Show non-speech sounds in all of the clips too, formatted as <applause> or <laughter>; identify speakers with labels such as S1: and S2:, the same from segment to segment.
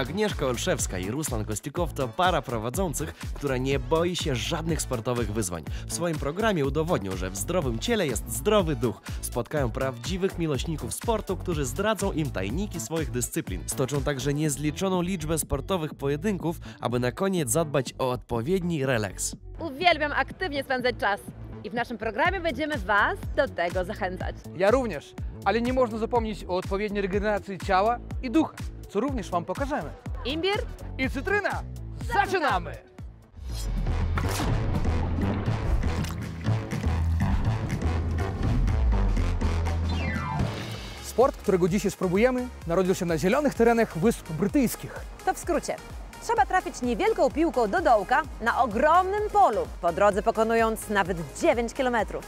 S1: Agnieszka Olszewska i Ruslan Kostykow to para prowadzących, która nie boi się żadnych sportowych wyzwań. W swoim programie udowodnią, że w zdrowym ciele jest zdrowy duch. Spotkają prawdziwych miłośników sportu, którzy zdradzą im tajniki swoich dyscyplin. Stoczą także niezliczoną liczbę sportowych pojedynków, aby na koniec zadbać o odpowiedni relaks.
S2: Uwielbiam aktywnie spędzać czas. I w naszym programie będziemy Was do tego zachęcać.
S3: Ja również, ale nie można zapomnieć o odpowiedniej regeneracji ciała i ducha, co również Wam pokażemy.
S2: Imbir?
S3: I cytryna! Zaczynamy! Sport, którego dzisiaj spróbujemy, narodził się na zielonych terenach Wysp Brytyjskich.
S2: To w skrócie. Trzeba trafić niewielką piłką do dołka na ogromnym polu, po drodze pokonując nawet 9 kilometrów.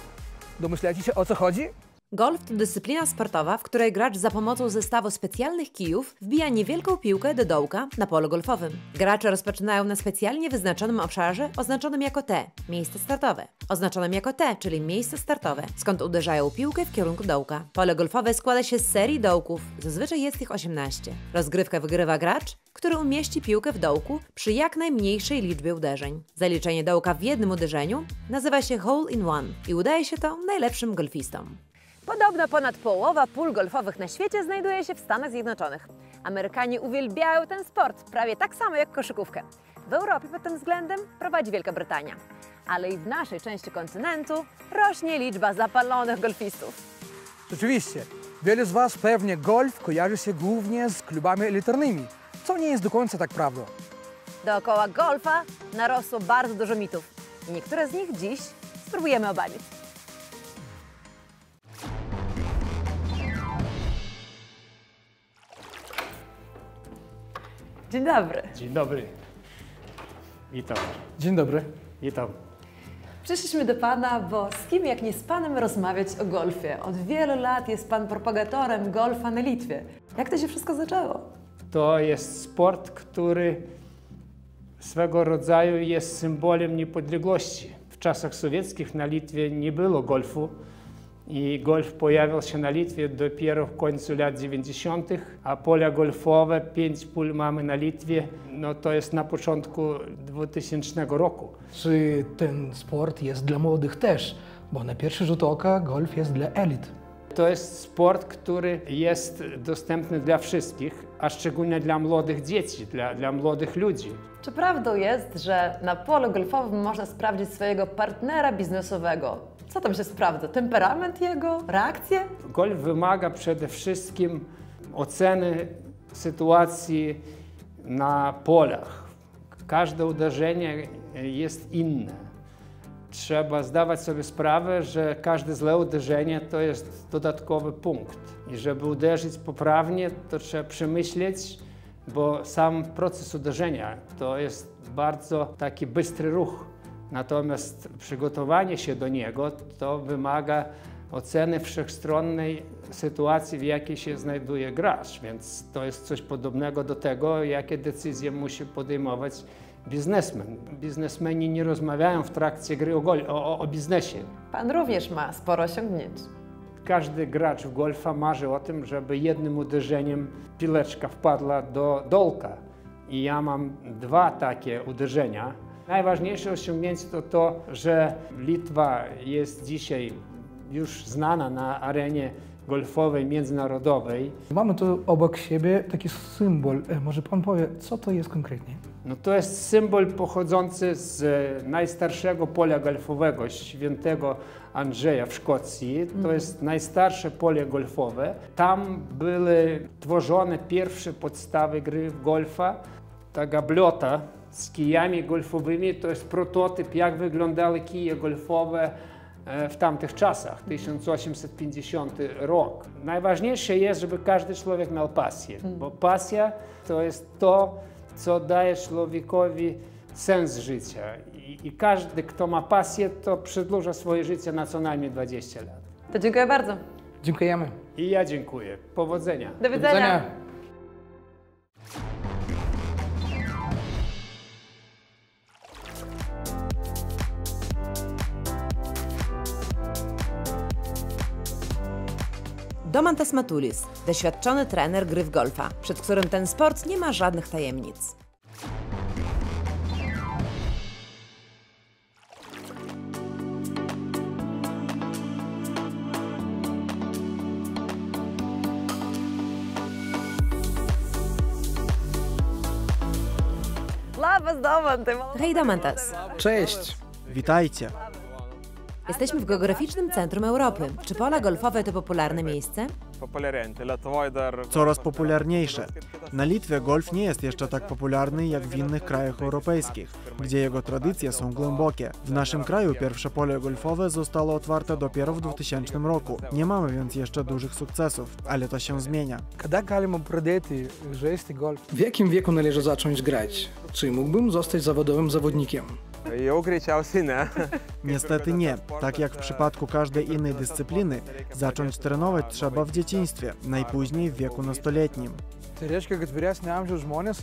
S3: Domyślacie się o co chodzi?
S2: Golf to dyscyplina sportowa, w której gracz za pomocą zestawu specjalnych kijów wbija niewielką piłkę do dołka na polu golfowym. Gracze rozpoczynają na specjalnie wyznaczonym obszarze oznaczonym jako T miejsce startowe, oznaczonym jako T, czyli miejsce startowe, skąd uderzają piłkę w kierunku dołka. Pole golfowe składa się z serii dołków, zazwyczaj jest ich 18. Rozgrywkę wygrywa gracz, który umieści piłkę w dołku przy jak najmniejszej liczbie uderzeń. Zaliczenie dołka w jednym uderzeniu nazywa się hole in one i udaje się to najlepszym golfistom. Podobno ponad połowa pól golfowych na świecie znajduje się w Stanach Zjednoczonych. Amerykanie uwielbiają ten sport prawie tak samo jak koszykówkę. W Europie pod tym względem prowadzi Wielka Brytania. Ale i w naszej części kontynentu rośnie liczba zapalonych golfistów.
S3: Rzeczywiście, wiele z Was pewnie golf kojarzy się głównie z klubami elitarnymi, co nie jest do końca tak prawdą.
S2: Dookoła golfa narosło bardzo dużo mitów. I niektóre z nich dziś spróbujemy obalić. Dzień dobry.
S4: Dzień dobry. Witam.
S3: Dzień dobry.
S4: Witam.
S2: Przyszliśmy do Pana, bo z kim jak nie z Panem rozmawiać o golfie? Od wielu lat jest Pan propagatorem golfa na Litwie. Jak to się wszystko zaczęło?
S4: To jest sport, który swego rodzaju jest symbolem niepodległości. W czasach sowieckich na Litwie nie było golfu i golf pojawił się na Litwie dopiero w końcu lat 90., a pola golfowe, pięć pól mamy na Litwie, no to jest na początku 2000 roku.
S5: Czy ten sport jest dla młodych też? Bo na pierwszy rzut oka golf jest dla elit.
S4: To jest sport, który jest dostępny dla wszystkich, a szczególnie dla młodych dzieci, dla, dla młodych ludzi.
S2: Czy prawdą jest, że na polu golfowym można sprawdzić swojego partnera biznesowego? Co tam się sprawdza? Temperament jego? Reakcje?
S4: Golf wymaga przede wszystkim oceny sytuacji na polach. Każde uderzenie jest inne. Trzeba zdawać sobie sprawę, że każde złe uderzenie to jest dodatkowy punkt. I żeby uderzyć poprawnie, to trzeba przemyśleć, bo sam proces uderzenia to jest bardzo taki bystry ruch. Natomiast przygotowanie się do niego to wymaga oceny wszechstronnej sytuacji, w jakiej się znajduje gracz, więc to jest coś podobnego do tego, jakie decyzje musi podejmować biznesmen. Biznesmeni nie rozmawiają w trakcie gry o, o, o biznesie.
S2: Pan również ma sporo osiągnięć.
S4: Każdy gracz w golfa marzy o tym, żeby jednym uderzeniem piłeczka wpadła do dolka. I ja mam dwa takie uderzenia. Najważniejsze osiągnięcie to to, że Litwa jest dzisiaj już znana na arenie golfowej międzynarodowej.
S5: Mamy tu obok siebie taki symbol. E, Może pan powie, co to jest konkretnie?
S4: No to jest symbol pochodzący z e, najstarszego pola golfowego świętego Andrzeja w Szkocji. To jest najstarsze pole golfowe. Tam były tworzone pierwsze podstawy gry w golfa. Ta gablota z kijami golfowymi to jest prototyp, jak wyglądały kije golfowe e, w tamtych czasach, 1850 rok. Najważniejsze jest, żeby każdy człowiek miał pasję, bo pasja to jest to, co daje człowiekowi sens życia. I, I każdy, kto ma pasję, to przedłuża swoje życie na co najmniej 20 lat.
S2: To dziękuję bardzo.
S5: Dziękujemy.
S4: I ja dziękuję. Powodzenia.
S2: Do widzenia. Domantas Matulis, doświadczony trener gry w golfa, przed którym ten sport nie ma żadnych tajemnic. Hej Domantas,
S5: Cześć!
S6: Witajcie!
S2: Jesteśmy w geograficznym centrum Europy. Czy pola golfowe to popularne miejsce?
S6: Coraz popularniejsze. Na Litwie golf nie jest jeszcze tak popularny jak w innych krajach europejskich, gdzie jego tradycje są głębokie. W naszym kraju pierwsze pole golfowe zostało otwarte dopiero w 2000 roku. Nie mamy więc jeszcze dużych sukcesów, ale to się zmienia.
S5: W jakim wieku należy zacząć grać? Czy mógłbym zostać zawodowym zawodnikiem?
S7: Jau greičiausiai ne.
S6: Niestety nie. Tak jak w przypadku każdej innej dyscypliny, zacząć trenować trzeba w dzieciństwie, najpóźniej w wieku nastoletnim.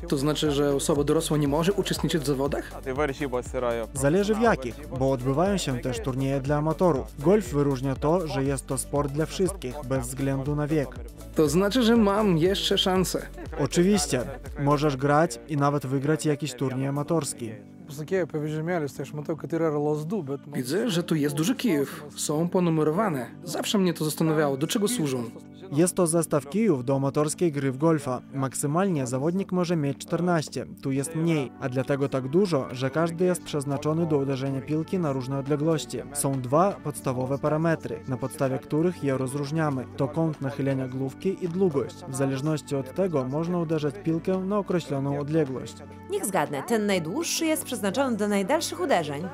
S5: To znaczy, że osoba dorosła nie może uczestniczyć w zawodach?
S6: Zależy w jakich, bo odbywają się też turnieje dla amatorów. Golf wyróżnia to, że jest to sport dla wszystkich, bez względu na wiek.
S5: To znaczy, że mam jeszcze szansę.
S6: Oczywiście, możesz grać i nawet wygrać jakiś turniej amatorski.
S5: Widzę, że tu jest duży kijów. Są ponumerowane. Zawsze mnie to zastanawiało, do czego służą.
S6: Jest to zestaw kijów do amatorskiej gry w golfa. Maksymalnie zawodnik może mieć 14, tu jest mniej, a dlatego tak dużo, że każdy jest przeznaczony do uderzenia piłki na różne odległości. Są dwa podstawowe parametry, na podstawie których je rozróżniamy. To kąt nachylenia główki i długość. W zależności od tego można uderzać piłkę na określoną odległość.
S2: Niech zgadnę, ten najdłuższy jest przeznaczony do najdalszych uderzeń.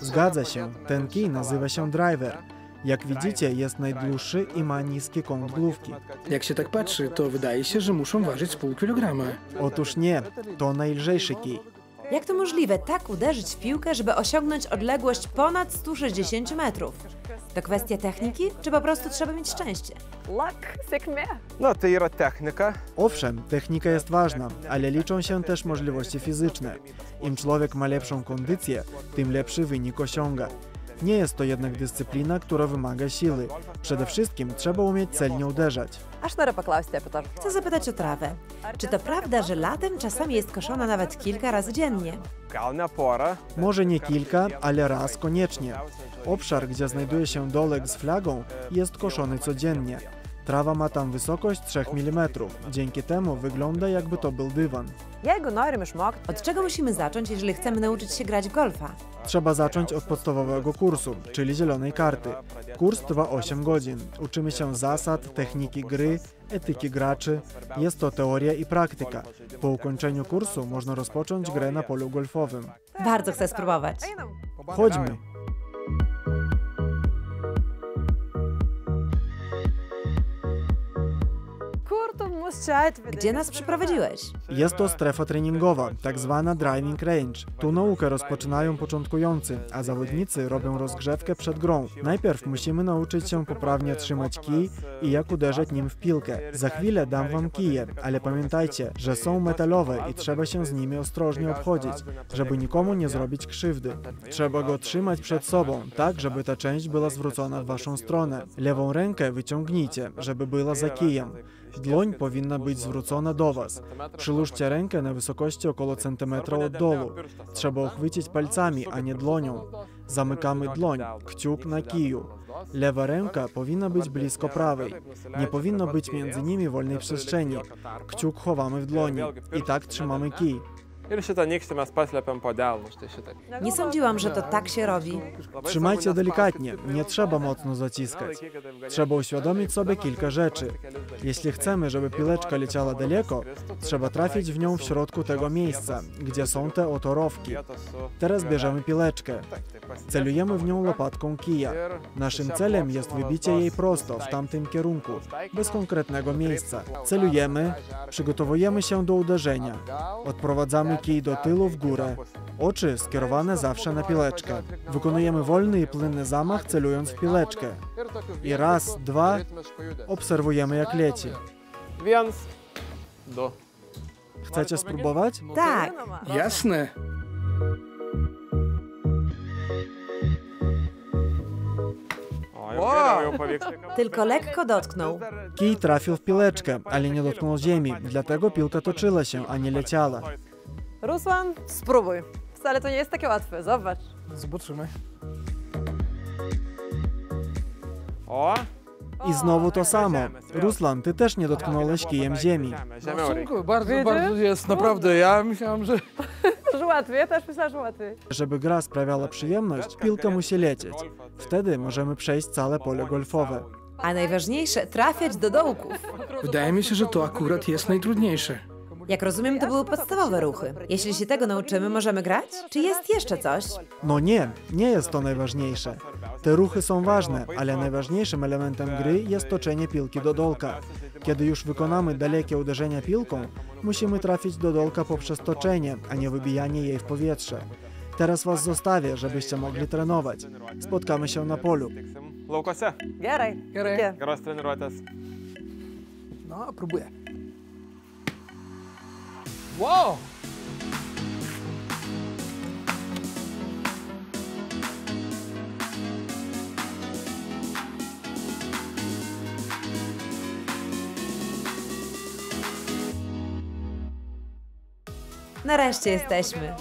S6: Zgadza się, ten kij nazywa się driver. Jak widzicie, jest najdłuższy i ma niski kąt główki.
S5: Jak się tak patrzy, to wydaje się, że muszą ważyć pół kilograma.
S6: Otóż nie, to najlżejszy kij.
S2: Jak to możliwe tak uderzyć w piłkę, żeby osiągnąć odległość ponad 160 metrów? To kwestia techniki, czy po prostu trzeba mieć szczęście?
S7: Na, tai yra technika.
S6: Owszem, technika jest ważna, ale liczą się też możliwości fizyczne. Im człowiek ma lepszą kondycję, tym lepszy wynik osiąga. Nie jest to jednak dyscyplina, która wymaga siły. Przede wszystkim trzeba umieć celnie uderzać.
S2: Chcę zapytać o trawę. Czy to prawda, że latem czasami jest koszona nawet kilka razy dziennie?
S6: Może nie kilka, ale raz koniecznie. Obszar, gdzie znajduje się dolek z flagą, jest koszony codziennie. Trawa ma tam wysokość 3 mm, dzięki temu wygląda jakby to był dywan.
S2: Od czego musimy zacząć, jeżeli chcemy nauczyć się grać w golfa?
S6: Trzeba zacząć od podstawowego kursu, czyli zielonej karty. Kurs trwa 8 godzin. Uczymy się zasad, techniki gry, etyki graczy. Jest to teoria i praktyka. Po ukończeniu kursu można rozpocząć grę na polu golfowym.
S2: Bardzo chcę spróbować.
S6: Chodźmy.
S2: Gdzie nas przyprowadziłeś?
S6: Jest to strefa treningowa, tak zwana driving range. Tu naukę rozpoczynają początkujący, a zawodnicy robią rozgrzewkę przed grą. Najpierw musimy nauczyć się poprawnie trzymać kij i jak uderzać nim w piłkę. Za chwilę dam wam kije, ale pamiętajcie, że są metalowe i trzeba się z nimi ostrożnie obchodzić, żeby nikomu nie zrobić krzywdy. Trzeba go trzymać przed sobą, tak żeby ta część była zwrócona w waszą stronę. Lewą rękę wyciągnijcie, żeby była za kijem. Powinna być zwrócona do Was. Przyłóżcie rękę na wysokości około centymetra od dołu. Trzeba uchwycić palcami, a nie dłonią. Zamykamy dłoń, kciuk na kiju. Lewa ręka powinna być blisko prawej. Nie powinno być między nimi wolnej przestrzeni. Kciuk chowamy w dłoni i tak trzymamy kij.
S7: Ir šitą nykštį mes paslėpiam po delnu. Štai šitą.
S2: Nie sądziłam, że to tak się robi.
S6: Trzymajcie delikatnie, nie trzeba mocno zaciskać. Trzeba uświadomić sobie kilka rzeczy. Jeśli chcemy, żeby piłeczka leciała daleko, trzeba trafić w nią w środku tego miejsca, gdzie są te oto rowki. Teraz bierzemy piłeczkę. Celujemy w nią łopatką kija. Naszym celem jest wybicie jej prosto w tamtym kierunku, bez konkretnego miejsca. Celujemy, przygotowujemy się do uderzenia. Odprowadzamy kij do tyłu w górę. Oczy skierowane zawsze na piłeczkę. Wykonujemy wolny i płynny zamach celując w piłeczkę. I raz, dwa, obserwujemy jak leci.
S7: Viens, du.
S6: Chcecie spróbować?
S2: Tak,
S5: Jasne.
S2: Tylko lekko dotknął.
S6: Kij trafił w piłeczkę, ale nie dotknął ziemi, dlatego piłka toczyła się, a nie leciała.
S8: Rusłan, spróbuj. Wcale to nie jest takie łatwe, zobacz.
S3: Zobaczymy.
S7: O,
S6: I znowu to samo. Ruslan, ty też nie dotknąłeś kijem ziemi.
S3: No, sunku, bardzo, bardzo jest, naprawdę. Ja myślałem, że <laughs>
S8: Że łatwiej, ja też myślałam, że łatwiej.
S6: Żeby gra sprawiała przyjemność, piłka musi lecieć. Wtedy możemy przejść całe pole golfowe.
S2: A najważniejsze, trafiać do dołków.
S5: Wydaje mi się, że to akurat jest najtrudniejsze.
S2: Jak rozumiem, to były podstawowe ruchy. Jeśli się tego nauczymy, możemy grać? Czy jest jeszcze coś?
S6: No nie, nie jest to najważniejsze. Te ruchy są ważne, ale najważniejszym elementem gry jest toczenie piłki do dolka. Kiedy już wykonamy dalekie uderzenia piłką, musimy trafić do dolka poprzez toczenie, a nie wybijanie jej w powietrze. Teraz was zostawię, żebyście mogli trenować. Spotkamy się na polu.
S7: Laukose.
S8: Gerai.
S3: Gerai.
S7: Geros treniruotės.
S3: No, próbuję. Wow!
S2: Nareszcie jesteśmy.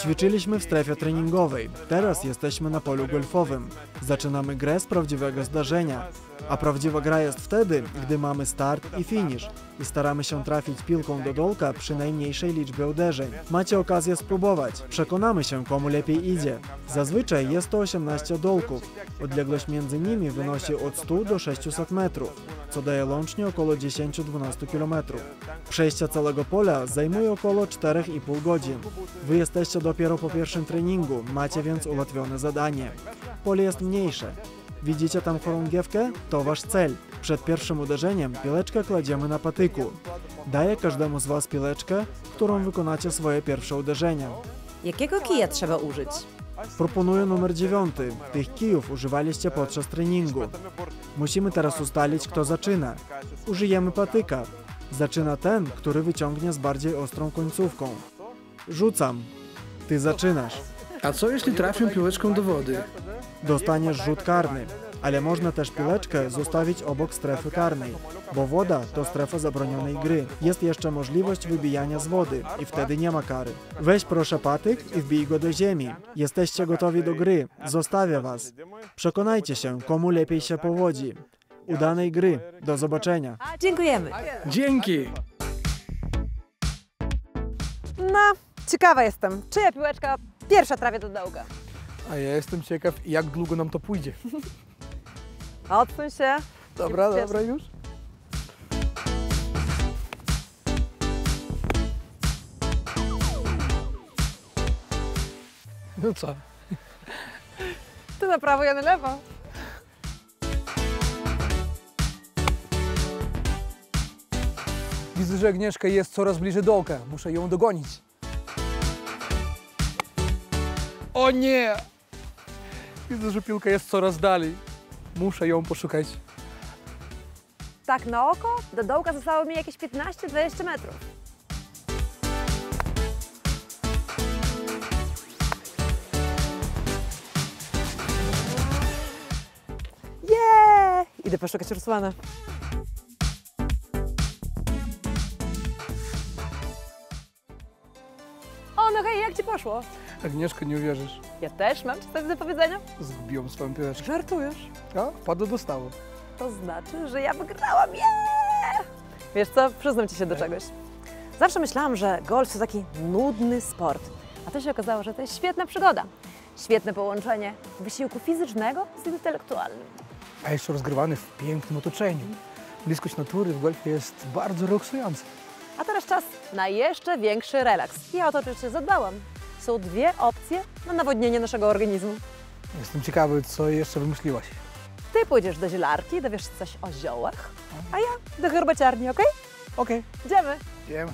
S6: Ćwiczyliśmy w strefie treningowej. Teraz jesteśmy na polu golfowym. Zaczynamy grę z prawdziwego zdarzenia. A prawdziwa gra jest wtedy, gdy mamy start i finisz i staramy się trafić piłką do dolka przy najmniejszej liczbie uderzeń. Macie okazję spróbować. Przekonamy się, komu lepiej idzie. Zazwyczaj jest to 18 dolków. Odległość między nimi wynosi od 100 do 600 metrów, co daje łącznie około 10-12 km. Przejście całego pola zajmuje około 4,5 godzin. Wy jesteście dopiero po pierwszym treningu, macie więc ułatwione zadanie. Pole jest mniejsze. Widzicie tam chorągiewkę? To wasz cel. Przed pierwszym uderzeniem piłeczkę kładziemy na patyku. Daję każdemu z was piłeczkę, którą wykonacie swoje pierwsze uderzenia.
S2: Jakiego kija trzeba użyć?
S6: Proponuję numer dziewiąty. Tych kijów używaliście podczas treningu. Musimy teraz ustalić, kto zaczyna. Użyjemy patyka. Zaczyna ten, który wyciągnie z bardziej ostrą końcówką. Rzucam. Ty zaczynasz.
S5: A co jeśli trafię piłeczką do wody?
S6: Dostaniesz rzut karny. Ale można też piłeczkę zostawić obok strefy karnej, bo woda to strefa zabronionej gry. Jest jeszcze możliwość wybijania z wody i wtedy nie ma kary. Weź proszę patyk i wbij go do ziemi. Jesteście gotowi do gry. Zostawię was. Przekonajcie się, komu lepiej się powodzi. Udanej gry. Do zobaczenia.
S2: Dziękujemy.
S5: Dzięki!
S8: No, ciekawa jestem. Czyja piłeczka pierwsza trafia do dołka?
S3: A ja jestem ciekaw, jak długo nam to pójdzie.
S8: Odsuń się.
S3: Dobra,
S8: Wiesz-
S3: dobra już. No co?
S8: Ty na prawo, ja na lewo.
S3: Widzę, że Agnieszka jest coraz bliżej dołka. Muszę ją dogonić. O nie! Widzę, że piłka jest coraz dalej. Muszę ją poszukać.
S8: Tak na oko, do dołka zostało mi jakieś 15-20 metrów. Jeee! Idę poszukać Rusłana. Poszło?
S3: Agnieszka, nie uwierzysz.
S8: Ja też mam coś do powiedzenia.
S3: Zgubiłem swoją piłeczkę.
S8: Żartujesz?
S3: A, wpadła do stawu.
S8: To znaczy, że ja wygrałam. Yeah! Wiesz co, przyznam ci się do czegoś. Zawsze myślałam, że golf to taki nudny sport, a to się okazało, że to jest świetna przygoda. Świetne połączenie wysiłku fizycznego z intelektualnym.
S3: A jeszcze rozgrywany w pięknym otoczeniu. Bliskość natury w golfie jest bardzo relaksująca.
S8: A teraz czas na jeszcze większy relaks. Ja o to oczywiście zadbałam. Są dwie opcje na nawodnienie naszego organizmu.
S3: Jestem ciekawy, co jeszcze wymyśliłaś.
S8: Ty pójdziesz do zielarki, dowiesz się coś o ziołach, a ja do herbaciarni, okej?
S3: Okej,
S8: Idziemy.
S3: wiemy.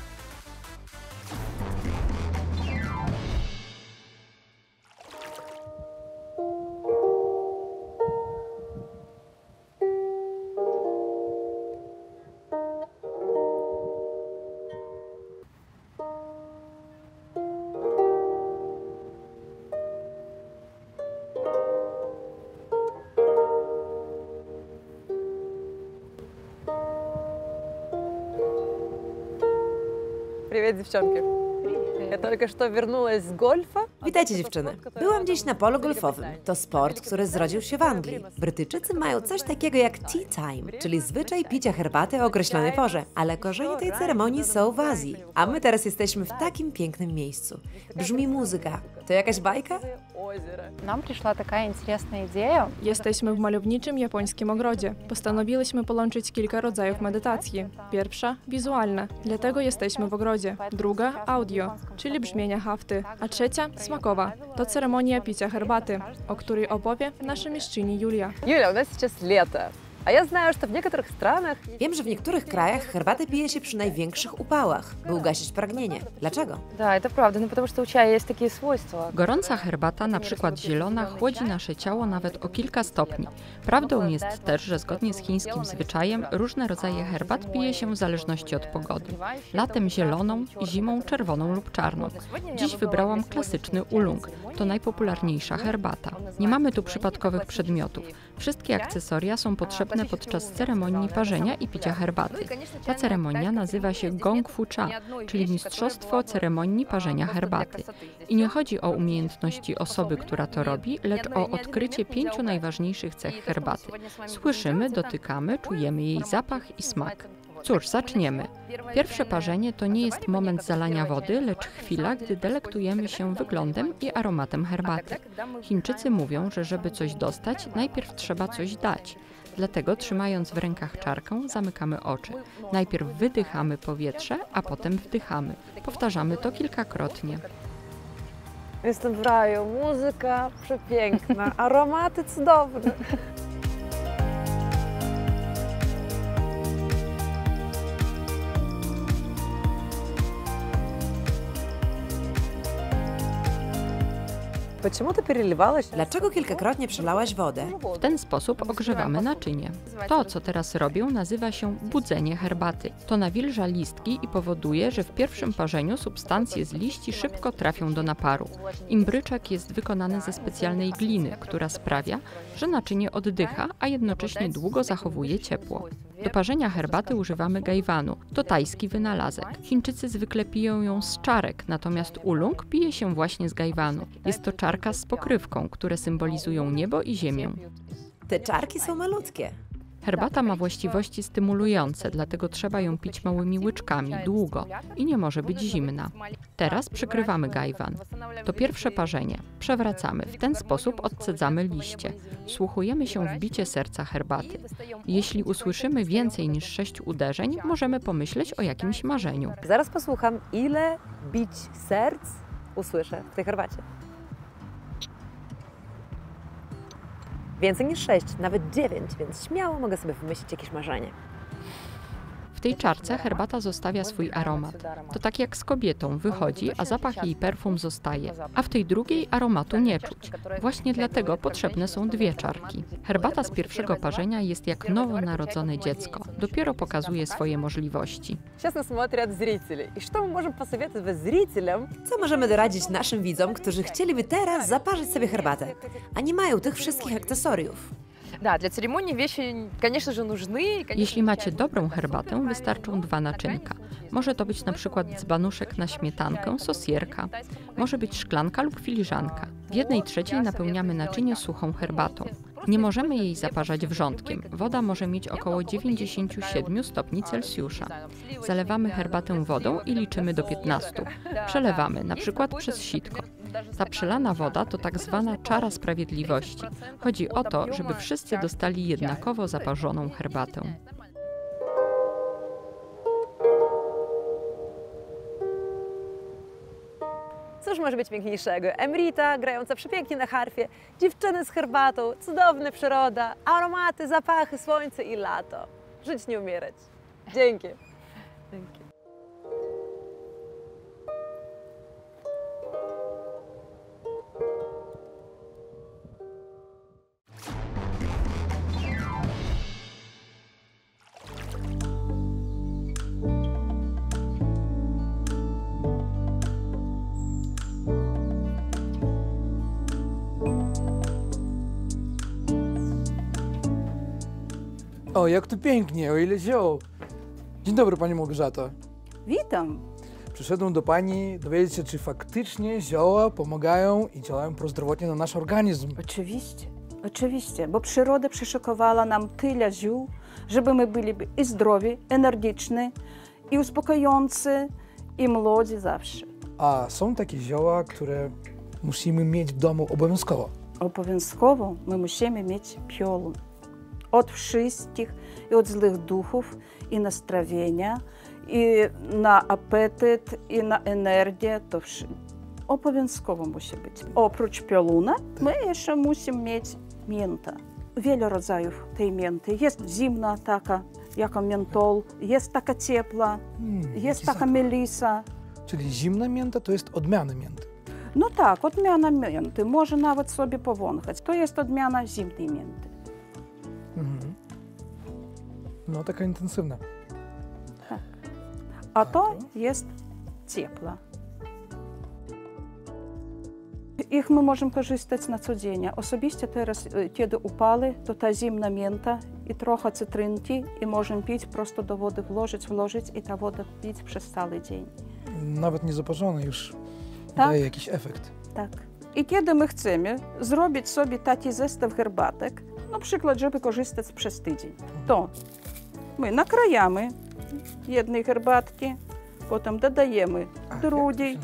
S8: Привет, девчонки. Я только что вернулась с гольфа.
S2: Witajcie dziewczyny. Byłam dziś na polu golfowym. To sport, który zrodził się w Anglii. Brytyjczycy mają coś takiego jak tea time, czyli zwyczaj picia herbaty o określonej porze. Ale korzenie tej ceremonii są w Azji. A my teraz jesteśmy w takim pięknym miejscu. Brzmi muzyka. To jakaś bajka?
S9: Nam przyszła taka interesna idea.
S10: Jesteśmy w malowniczym japońskim ogrodzie. Postanowiłyśmy połączyć kilka rodzajów medytacji. Pierwsza – wizualna, dlatego jesteśmy w ogrodzie. Druga – audio, czyli brzmienia hafty. A trzecia – smakowa. To ceremonia picia herbaty, o której opowie nasza mistrzyni Julia.
S8: Julia, u nas jest lato. А я знаю, что в некоторых странах
S2: Wiem, że w niektórych krajach herbatę pije się przy największych upałach, by ugasić pragnienie. Dlaczego?
S9: Да, это правда, ну потому что у чая есть такие свойства.
S11: Gorąca herbata, na przykład zielona, chłodzi nasze ciało nawet o kilka stopni. Prawdą jest też, że zgodnie z chińskim zwyczajem różne rodzaje herbat pije się w zależności od pogody. Latem zieloną, zimą czerwoną lub czarną. Dziś wybrałam klasyczny ulung. To najpopularniejsza herbata. Nie mamy tu przypadkowych przedmiotów. Wszystkie akcesoria są potrzebne podczas ceremonii parzenia i picia herbaty. Ta ceremonia nazywa się Gong Fu Cha, czyli Mistrzostwo Ceremonii Parzenia Herbaty. I nie chodzi o umiejętności osoby, która to robi, lecz o odkrycie pięciu najważniejszych cech herbaty. Słyszymy, dotykamy, czujemy jej zapach i smak. Cóż, zaczniemy. Pierwsze parzenie to nie jest moment zalania wody, lecz chwila, gdy delektujemy się wyglądem i aromatem herbaty. Chińczycy mówią, że żeby coś dostać, najpierw trzeba coś dać. Dlatego trzymając w rękach czarkę, zamykamy oczy. Najpierw wydychamy powietrze, a potem wdychamy. Powtarzamy to kilkakrotnie.
S8: Jestem w raju, muzyka przepiękna, aromaty cudowne.
S2: Dlaczego kilkakrotnie przelałaś wodę?
S11: W ten sposób ogrzewamy naczynie. To, co teraz robię, nazywa się budzenie herbaty. To nawilża listki i powoduje, że w pierwszym parzeniu substancje z liści szybko trafią do naparu. Imbryczek jest wykonany ze specjalnej gliny, która sprawia, że naczynie oddycha, a jednocześnie długo zachowuje ciepło. Do parzenia herbaty używamy gajwanu. To tajski wynalazek. Chińczycy zwykle piją ją z czarek, natomiast ulung pije się właśnie z gajwanu. Jest to czarka z pokrywką, które symbolizują niebo i ziemię.
S2: Te czarki są malutkie.
S11: Herbata ma właściwości stymulujące, dlatego trzeba ją pić małymi łyczkami, długo i nie może być zimna. Teraz przykrywamy gajwan. To pierwsze parzenie. Przewracamy. W ten sposób odcedzamy liście. Słuchujemy się w bicie serca herbaty. Jeśli usłyszymy więcej niż sześć uderzeń, możemy pomyśleć o jakimś marzeniu.
S8: Zaraz posłucham, ile bić serc usłyszę w tej herbacie. Więcej niż sześć, nawet dziewięć, więc śmiało mogę sobie wymyślić jakieś marzenie.
S11: W tej czarce herbata zostawia swój aromat. To tak jak z kobietą, wychodzi, a zapach jej perfum zostaje. A w tej drugiej aromatu nie czuć. Właśnie dlatego potrzebne są dwie czarki. Herbata z pierwszego parzenia jest jak nowonarodzone dziecko. Dopiero pokazuje swoje możliwości.
S2: Co możemy doradzić naszym widzom, którzy chcieliby teraz zaparzyć sobie herbatę, a nie mają tych wszystkich akcesoriów?
S11: Jeśli macie dobrą herbatę, wystarczą dwa naczynka. Może to być na przykład dzbanuszek na śmietankę, sosierka. Może być szklanka lub filiżanka. W jednej trzeciej napełniamy naczynie suchą herbatą. Nie możemy jej zaparzać wrzątkiem. Woda może mieć około 97 stopni Celsjusza. Zalewamy herbatę wodą i liczymy do 15. Przelewamy, na przykład przez sitko. Ta przelana woda to tak zwana czara sprawiedliwości. Chodzi o to, żeby wszyscy dostali jednakowo zaparzoną herbatę.
S8: Cóż może być piękniejszego? Emrita grająca przepięknie na harfie, dziewczyny z herbatą, cudowna przyroda, aromaty, zapachy, słońce i lato. Żyć nie umierać. Dzięki. Dzięki.
S3: O, jak tu pięknie, o ile zioł. Dzień dobry, Pani Małgorzata.
S12: Witam.
S3: Przyszedłem do Pani dowiedzieć się, czy faktycznie zioła pomagają i działają prozdrowotnie na nasz organizm.
S12: Oczywiście, oczywiście, bo przyroda przyszykowała nam tyle ziół, żeby my byli i zdrowi, energiczni, i uspokajający, i młodzi zawsze.
S3: A są takie zioła, które musimy mieć w domu obowiązkowo.
S12: Obowiązkowo my musimy mieć piolun. Od wszystkich, i od złych duchów, i nastrawienia, i na apetyt, i na energię, to obowiązkowo musi być. Oprócz pioluna, my jeszcze musimy mieć mięta. Wiele rodzajów tej mięty. Jest zimna taka, jako mentol, jest taka ciepła,
S3: Mm,
S12: jest taka
S3: zapach.
S12: melisa.
S3: Czyli zimna mięta to jest odmiana mięty.
S12: No tak, odmiana mięty. Może nawet sobie powąchać. To jest odmiana zimnej mięty.
S3: Mhm. No taka intensywna.
S12: A to jest ciepła. Ich my możemy korzystać na co dzień. Osobiście teraz, e, kiedy upali, to ta zimna mięta i trochę cytrynki i możemy pić, prosto do wody włożyć, włożyć i ta woda pić przez cały dzień.
S3: Nawet niezaparzone już
S12: Tak.
S3: daje jakiś efekt.
S12: Tak. I kiedy my chcemy zrobić sobie taki zestaw herbatek, na przykład, żeby korzystać przez tydzień, to my nakrajamy jednej herbatki, potem dodajemy drugiej,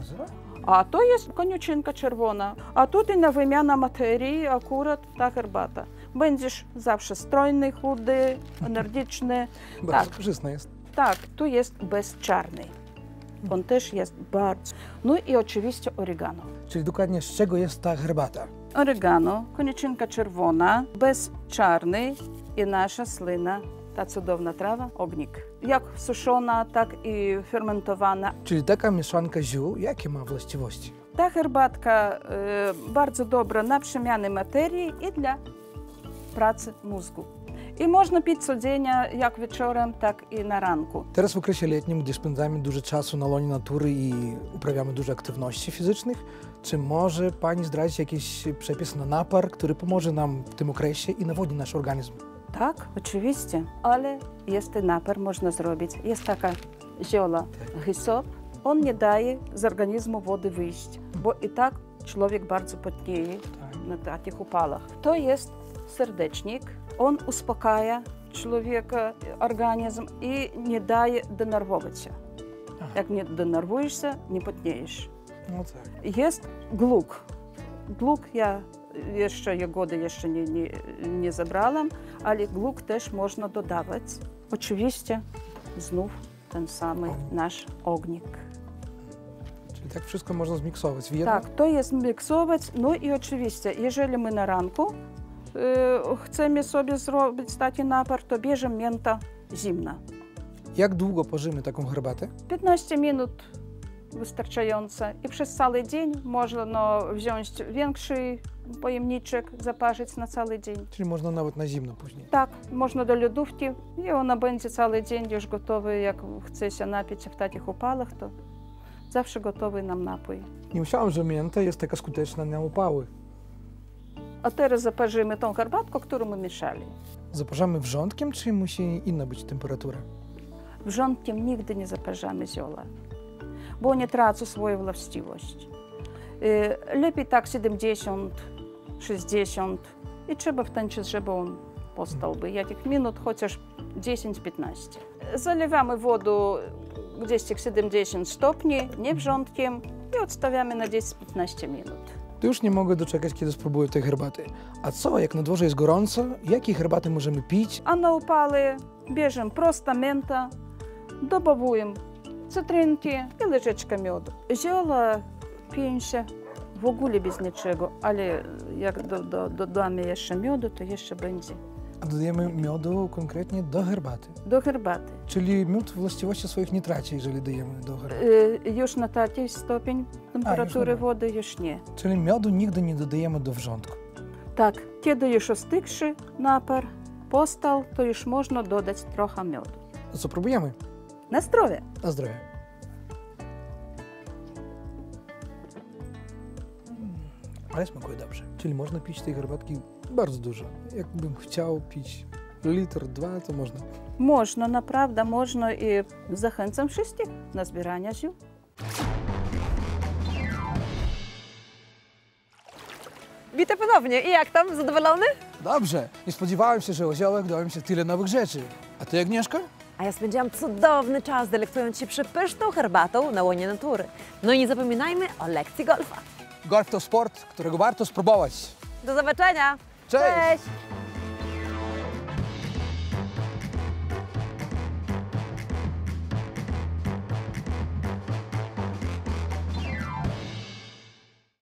S12: a to jest koniuczynka czerwona, a tutaj na wymiana materii akurat ta herbata. Będziesz zawsze strojny, chudy, <laughs> energiczny.
S3: Bardzo
S12: Tak,
S3: korzystna jest.
S12: tak, tu jest bezczarny. On też jest bardzo. No i oczywiście oregano.
S3: Czyli dokładnie z czego jest ta herbata?
S12: Oregano, konieczynka czerwona, bezczarny i nasza slina, ta cudowna trawa, ognik. Jak suszona, tak i fermentowana.
S3: Czyli taka mieszanka ziół, jakie ma właściwości?
S12: Ta herbatka e, bardzo dobra na przemianę materii i dla pracy mózgu. I można pić codziennie, jak wieczorem, tak i na ranku.
S3: Teraz w okresie letnim, gdzie spędzamy dużo czasu na łonie natury i uprawiamy dużo aktywności fizycznych, czy może Pani zdradzić jakiś przepis na napar, który pomoże nam w tym okresie i nawodni nasz organizm?
S12: Tak, oczywiście, ale jest i napar, można zrobić. Jest taka ziola hysop. On nie daje z organizmu wody wyjść, bo i tak człowiek bardzo potnieje na takich upalach. To jest serdecznik. On uspokaja człowieka organizm i nie daje denerwować się. Jak nie denerwujesz się, nie potniejesz.
S3: No tak.
S12: Jest gluk. Gluk ja jeszcze jagody jeszcze nie, nie, nie zabrałam, ale gluk też można dodawać. Oczywiście znów ten samий nasz ognik.
S3: Czyli tak wszystko można zmiksować w jedno?
S12: Tak, to jest miksować. No i oczywiście, jeżeli my na ranku e, chcemy sobie zrobić taki napar, to bierzemy mięta zimna.
S3: Jak długo pożymy taką herbatę?
S12: 15 minut wystarczające i przez cały dzień można wziąć większy pojemniczek, zaparzyć na cały dzień.
S3: Czyli można nawet na zimno później.
S12: Tak, można do lodówki i ona będzie cały dzień już gotowy, jak chce się napić w takich upalach, to zawsze gotowy nam napój.
S3: Nie myślałem, że mięta jest taka skuteczna na upały.
S12: A teraz zaparzymy tą herbatkę, którą my mieszali.
S3: Zaparzamy wrzątkiem, czy musi inna być temperatura?
S12: Wrzątkiem nigdy nie zaparzamy zioła, bo nie tracą swojej właściwości. Y, lepiej tak 70, 60 i trzeba w ten czas, żeby on postałby, jakich minut, chociaż 10-15. Zalewamy wodą gdzieś 70 stopni, nie wrzątkiem i odstawiamy na 10-15 minut.
S3: To już nie mogę doczekać, kiedy spróbuję tej herbaty. A co, jak na dworze jest gorąco, jakie herbaty możemy pić?
S12: A na upale bierzemy prosta menta, dobawujemy cytrynki i łyżeczka miodu. Zioła pięcia w ogóle bez niczego, ale jak do, do, dodamy jeszcze miodu, to jeszcze będzie.
S3: Dodajemy miodu konkretnie do herbaty?
S12: Do herbaty.
S3: Czyli miód właściwości swoich nie traci, jeżeli dajemy do herbaty?
S12: Y, już na taki stopień temperatury wody już nie.
S3: Czyli miodu nigdy nie dodajemy do wrzątku?
S12: Tak. Kiedy już ostygszy napar postał, to już można dodać trochę miodu.
S3: Co próbujemy?
S12: Na zdrowie.
S3: Na zdrowie. ale smakuje dobrze. Czyli można pić tej herbatki bardzo dużo. Jakbym chciał pić litr, dwa, to można.
S12: Można, naprawdę można i zachęcam wszystkich na zbieranie ziół.
S8: Witam ponownie. I jak tam? Zadowolony?
S3: Dobrze. Nie spodziewałem się, że o ziołach dałem się tyle nowych rzeczy. A ty, Agnieszka?
S8: A ja spędziłam cudowny czas delektując się przepyszną herbatą na łonie natury. No i nie zapominajmy o lekcji golfa.
S3: Golf to sport, którego warto spróbować.
S8: Do zobaczenia.
S3: Cześć.
S8: Cześć.